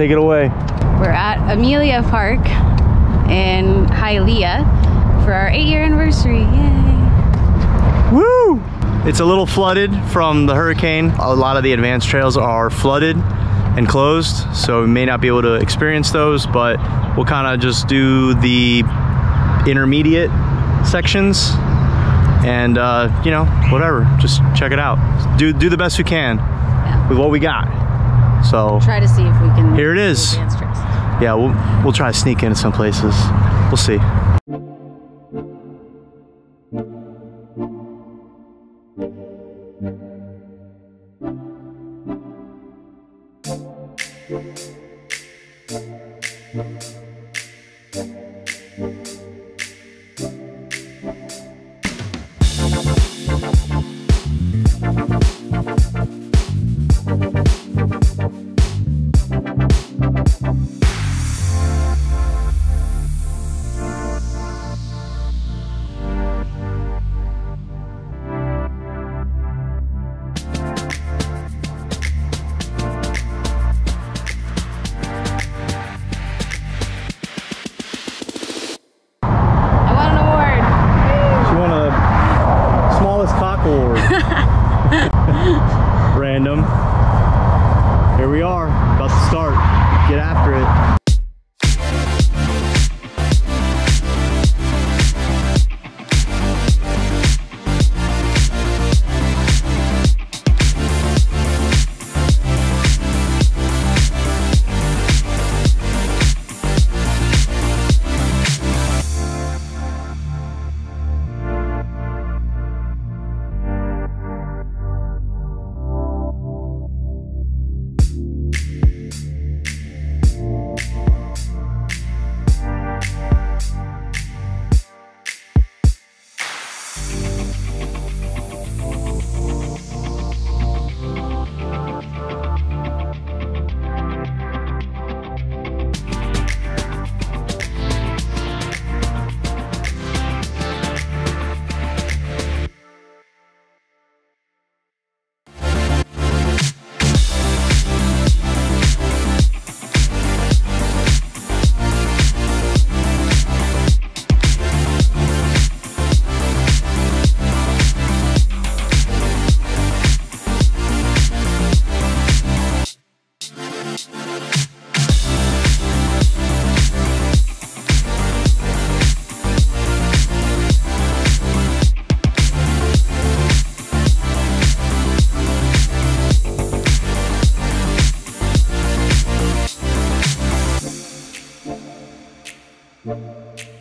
take it away. We're at Amelia Park in Hialeah for our eight year anniversary. Yay! Woo! It's a little flooded from the hurricane. A lot of the advanced trails are flooded and closed, so we may not be able to experience those, but we'll kind of just do the intermediate sections and uh, you know, whatever, just check it out. Do, do the best we can Yeah. with what we got. So Try to see if we can. Here it is. do is. advanced trails. yeah, we'll, we'll try to sneak in some places. We'll see. I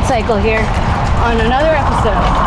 Cycle here on another episode.